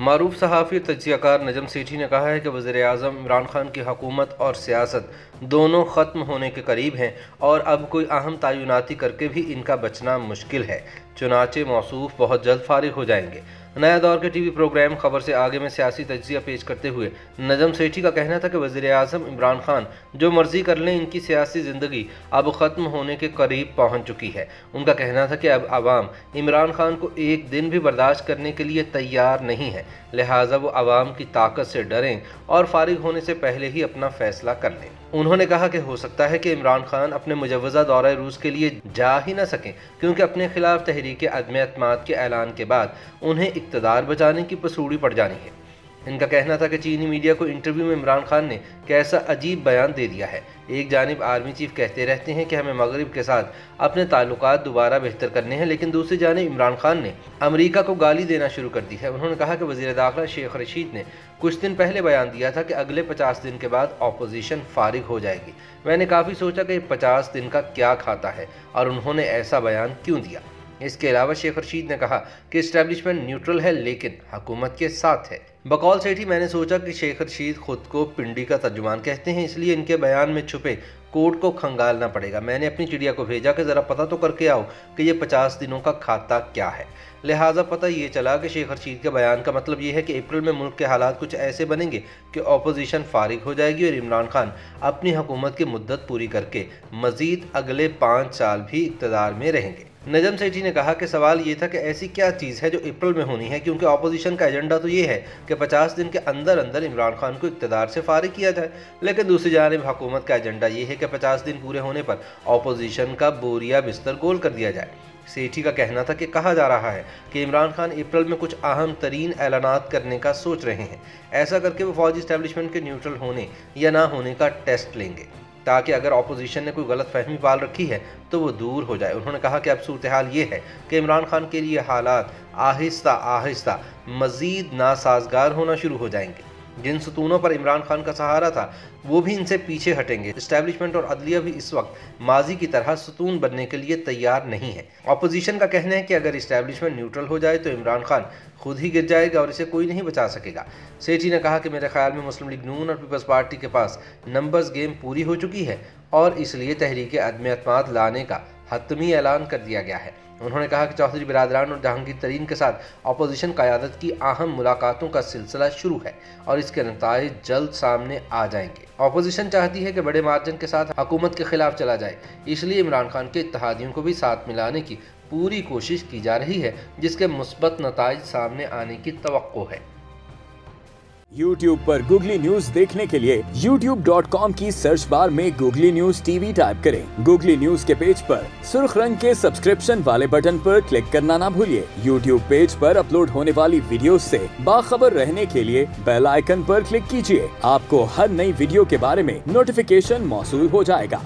मरूफ सहाफ़ी तजियाकार नजम सेठी ने कहा है कि वज़र अजम इमरान खान की हकूमत और सियासत दोनों ख़त्म होने के करीब हैं और अब कोई अहम तयनती करके भी इनका बचना मुश्किल है। चुनाचे मौसू बहुत जल्द फारिग हो जाएँगे। नया दौर के टीवी प्रोग्राम खबर से आगे में सियासी तजिया पेश करते हुए नजम सेठी का कहना था कि वजी अजम इमरान खान, जो मर्ज़ी कर लें, इनकी सियासी ज़िंदगी अब ख़त्म होने के करीब पहुँच चुकी है। उनका कहना था कि अब आवाम इमरान खान को एक दिन भी बर्दाश्त करने के लिए तैयार नहीं है। लिहाजा वो आवाम की ताकत से डरें और फारिग होने से पहले ही अपना फैसला कर लें। उन्होंने कहा कि हो सकता है कि इमरान खान अपने मुजवजा दौरा रूस के लिए जा ही ना सकें, क्योंकि अपने खिलाफ तहरीक अदम अतमाद के ऐलान के बाद उन्हें इकतदार बचाने की पसूड़ी पड़ जानी है। इनका कहना था कि चीनी मीडिया को इंटरव्यू में इमरान खान ने कैसा अजीब बयान दे दिया है। एक जानब आर्मी चीफ कहते रहते हैं कि हमें मगरब के साथ अपने ताल्लुक दोबारा बेहतर करने हैं, लेकिन दूसरी जानब इमरान खान ने अमरीका को गाली देना शुरू कर दी है। उन्होंने कहा कि वजी दाखिला शेख रशीद ने कुछ दिन पहले बयान दिया था कि अगले पचास दिन के बाद अपोजिशन फारिग हो जाएगी। मैंने काफ़ी सोचा कि पचास दिन का क्या खाता है, और उन्होंने ऐसा बयान क्यों दिया? इसके अलावा शेख रशीद ने कहा कि इस्टेब्लिशमेंट न्यूट्रल है, लेकिन हुकूमत के साथ है। बकौल सेठी मैंने सोचा कि शेख रशीद खुद को पिंडी का तर्जुमान कहते हैं, इसलिए इनके बयान में छुपे कोर्ट को खंगालना पड़ेगा। मैंने अपनी चिड़िया को भेजा कि ज़रा पता तो करके आओ कि ये पचास दिनों का खाता क्या है। लिहाजा पता ये चला कि शेख रशीद के बयान का मतलब ये है कि अप्रैल में मुल्क के हालात कुछ ऐसे बनेंगे कि अपोजिशन फारिग हो जाएगी और इमरान खान अपनी हुकूमत की मुद्दत पूरी करके मज़ीद अगले पाँच साल भी इकतदार में रहेंगे। नजम सेठी ने कहा कि सवाल ये था कि ऐसी क्या चीज़ है जो अप्रैल में होनी है? क्योंकि अपोजिशन का एजेंडा तो ये है कि 50 दिन के अंदर अंदर इमरान खान को इकतदार से फारिग किया जाए। लेकिन दूसरी जानब हुकूमत का एजेंडा ये है कि 50 दिन पूरे होने पर अपोजिशन का बोरिया बिस्तर गोल कर दिया जाए। सेठी का कहना था कि कहा जा रहा है कि इमरान खान अप्रैल में कुछ अहम तरीन ऐलान करने का सोच रहे हैं। ऐसा करके वो फौजी इस्टेब्लिशमेंट के न्यूट्रल होने या ना होने का टेस्ट लेंगे। ताकि अगर अपोजिशन ने कोई गलत फहमी पाल रखी है तो वो दूर हो जाए। उन्होंने कहा कि अब सूरत हाल ये है कि इमरान खान के लिए हालात आहिस्ता आहिस्ता, मज़ीद नासाजगार होना शुरू हो जाएँगे। जिन सतूनों पर इमरान खान का सहारा था, वो भी इनसे पीछे हटेंगे। इस्टेब्लिशमेंट और अदलिया भी इस वक्त माजी की तरह सतून बनने के लिए तैयार नहीं है। अपोजिशन का कहना है कि अगर इस्टेब्लिशमेंट न्यूट्रल हो जाए तो इमरान खान खुद ही गिर जाएगा और इसे कोई नहीं बचा सकेगा। सेठी ने कहा कि मेरे ख्याल में मुस्लिम लीग नून और पीपल्स पार्टी के पास नंबर्स गेम पूरी हो चुकी है और इसलिए तहरीक अदम अतमाद लाने का हतमी ऐलान कर दिया गया है। उन्होंने कहा कि चौधरी बिरादरान और जहांगीर तरीन के साथ अपोजिशन क्यादत की अहम मुलाकातों का सिलसिला शुरू है और इसके नतज जल्द सामने आ जाएँगे। अपोजिशन चाहती है कि बड़े मार्जिन के साथ हुकूमत के खिलाफ चला जाए, इसलिए इमरान खान के इतिहादियों को भी साथ मिलाने की पूरी कोशिश की जा रही है, जिसके मुस्बत नतज सामने आने की तो है। YouTube पर गूगली न्यूज़ देखने के लिए YouTube.com की सर्च बार में गूगली न्यूज़ टीवी टाइप करें। गूगली न्यूज़ के पेज पर सुर्ख रंग के सब्सक्रिप्शन वाले बटन पर क्लिक करना ना भूलिए। YouTube पेज पर अपलोड होने वाली वीडियो से बाखबर रहने के लिए बेल आइकन पर क्लिक कीजिए। आपको हर नई वीडियो के बारे में नोटिफिकेशन मौसू हो जाएगा।